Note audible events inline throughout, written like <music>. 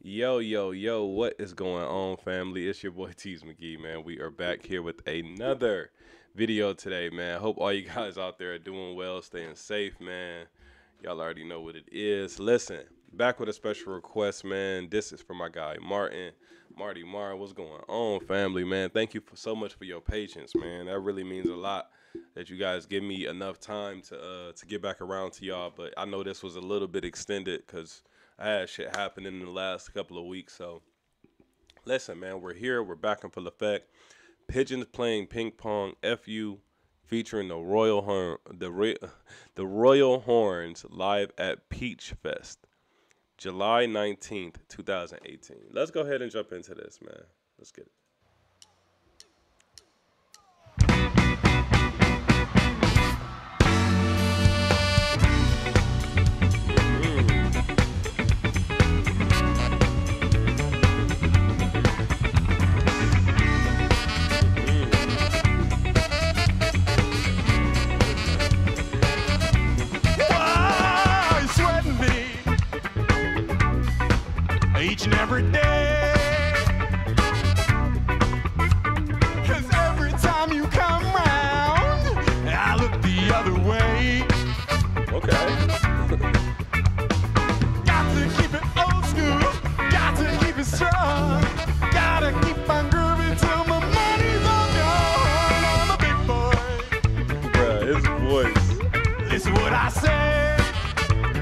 Yo, yo, yo, what is going on, family? It's your boy Teez McGee, man. We are back here with another video today, man. Hope all you <laughs> guys out there are doing well, staying safe, man. Y'all already know what it is. Listen, back with a special request, man. This is for my guy Martin. Marty Martin, what's going on, family, man? Thank you for so much for your patience, man. That really means a lot that you guys give me enough time to uh, to get back around to y'all. But I know this was a little bit extended because I had shit happen in the last couple of weeks. So listen, man, we're here. We're back in full effect. Pigeons playing ping pong. Fu featuring the Royal Horn, the <laughs> the Royal Horns live at Peach Fest, July nineteenth, two thousand eighteen. Let's go ahead and jump into this, man. Let's get it.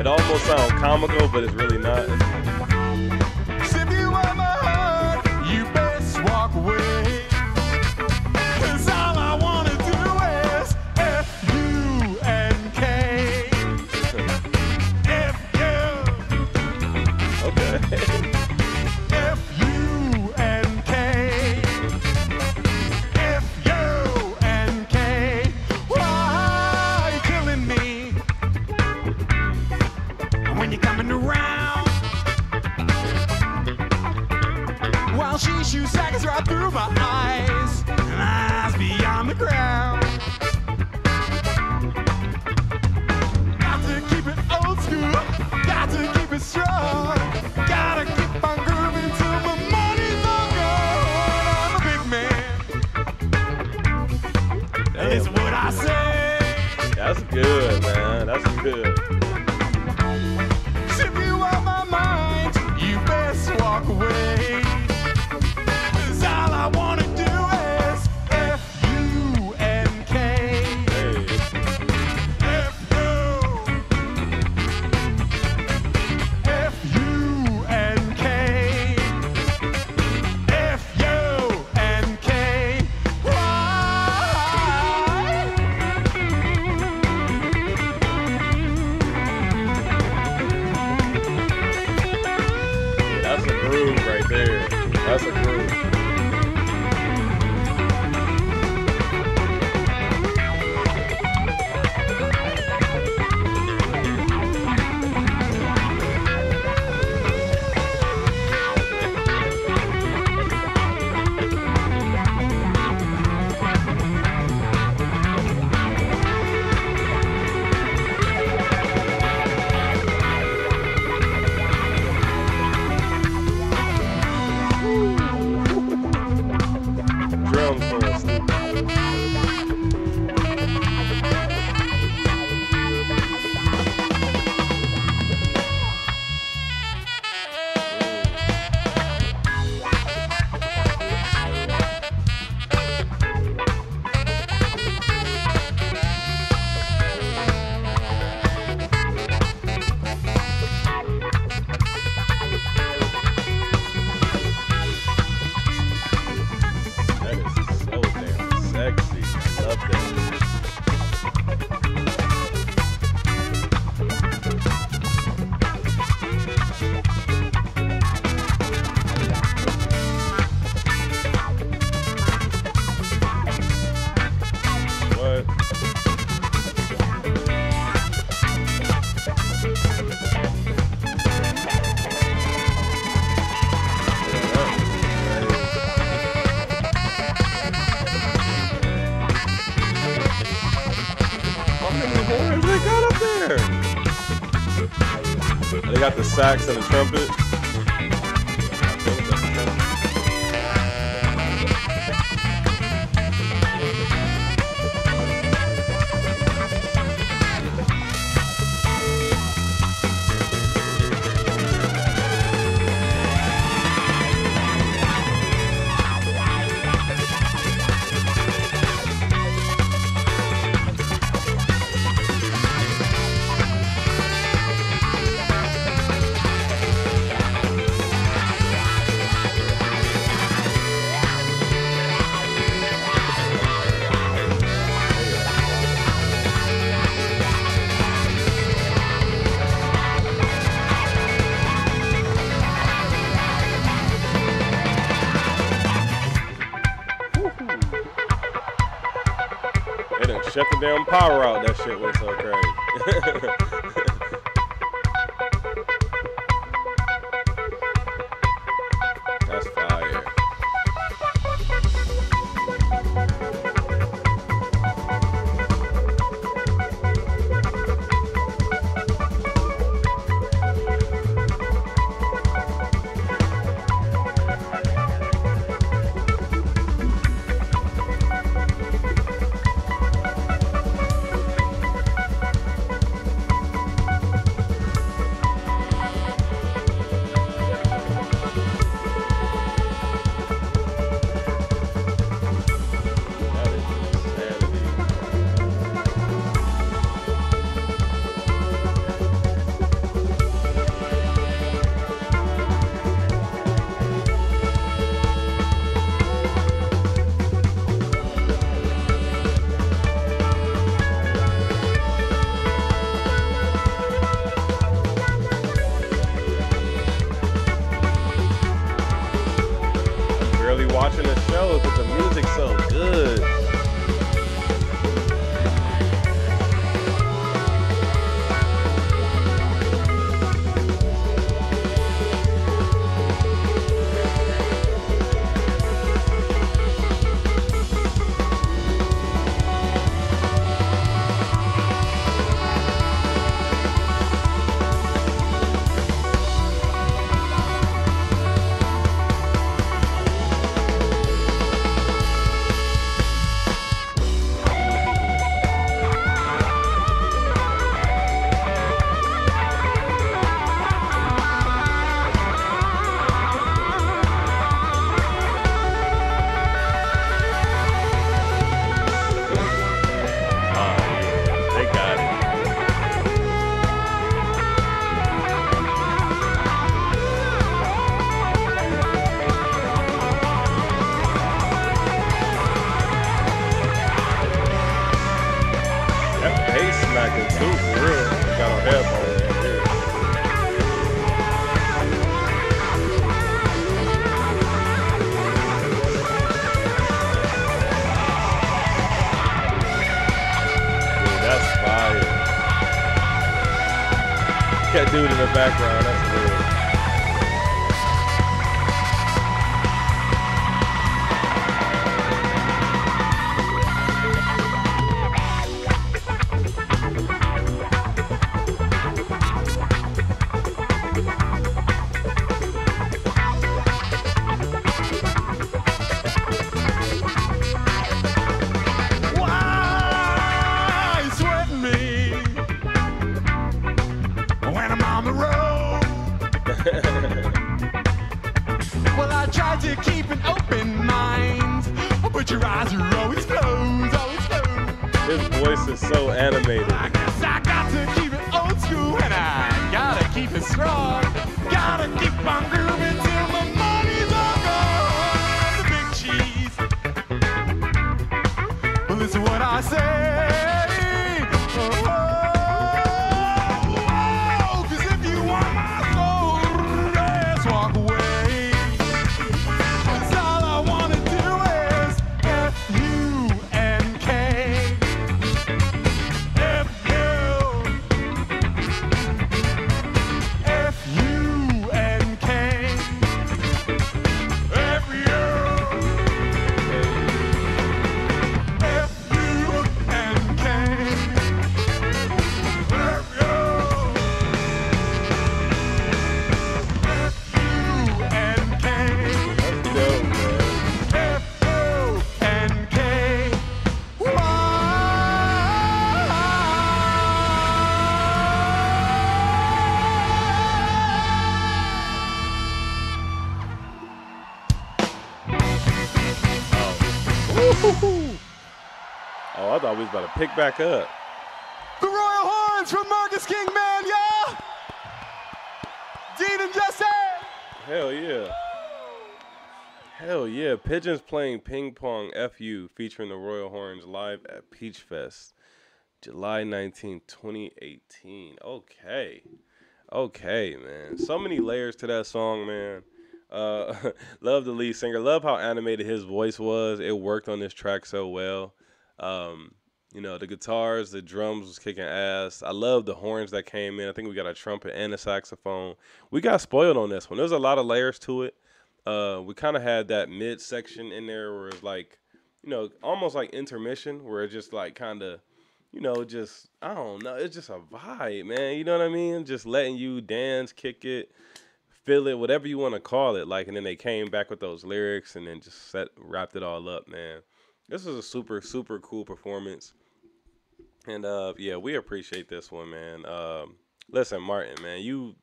It almost sounds comical, but it's really not. Ground. Got to keep it old school, got to keep it strong. Gotta keep on grooving till my money's all gone. I'm a big man, and it's what I say. That's good, man. That's good. There. Sexy. I got the sax and the trumpet. Shut the damn power out. That shit went so crazy. <laughs> Barely watching the show, but the music's so good. Background, well, I try to keep an open mind, but your eyes are always closed, always closed. His voice is so animated. I guess I got to keep it old school, and I gotta keep it strong. Gotta keep on grooving till my money's all gone. The big cheese. Well, what I say. We was about to pick back up. The Royal Horns from Marcus King, man, yeah! Dean and Jesse! Hell yeah. Hell yeah. Pigeons playing ping pong FU featuring the Royal Horns live at Peach Fest. July 19, 2018. Okay. Okay, man. So many layers to that song, man. Uh, <laughs> love the lead singer. Love how animated his voice was. It worked on this track so well. Um, You know, the guitars, the drums was kicking ass. I love the horns that came in. I think we got a trumpet and a saxophone. We got spoiled on this one. There's a lot of layers to it. Uh, we kind of had that mid section in there where it's like, you know, almost like intermission, where it just like kind of, you know, just I don't know. It's just a vibe, man. You know what I mean? Just letting you dance, kick it, feel it, whatever you want to call it. Like, and then they came back with those lyrics and then just set wrapped it all up, man. This was a super super cool performance. And uh, yeah, we appreciate this one, man. Um, listen, Martin, man, you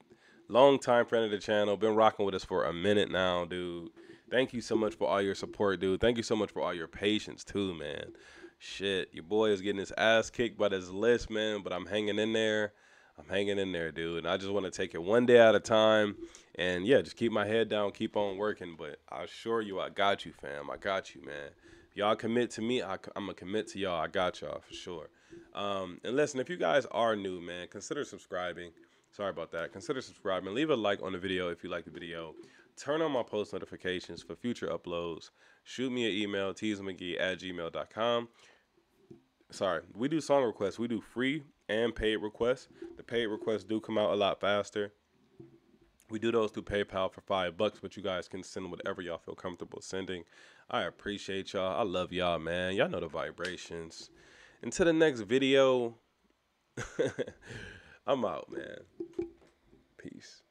long time friend of the channel, been rocking with us for a minute now, dude. Thank you so much for all your support, dude. Thank you so much for all your patience too, man. Shit, your boy is getting his ass kicked by this list, man, but I'm hanging in there. I'm hanging in there, dude. And I just want to take it one day at a time. And yeah, just keep my head down, keep on working. But I assure you, I got you, fam. I got you, man. If y'all commit to me, I, am going to commit to y'all. I got y'all for sure. Um, and listen, if you guys are new, man, consider subscribing. Sorry about that. Consider subscribing. Leave a like on the video if you like the video. Turn on my post notifications for future uploads. Shoot me an email, teezmcgee at gmail.com. Sorry, we do song requests. We do free and paid requests. The paid requests do come out a lot faster. We do those through PayPal for five bucks, but you guys can send whatever y'all feel comfortable sending. I appreciate y'all. I love y'all, man. Y'all know the vibrations. Until the next video, <laughs> I'm out, man. Peace.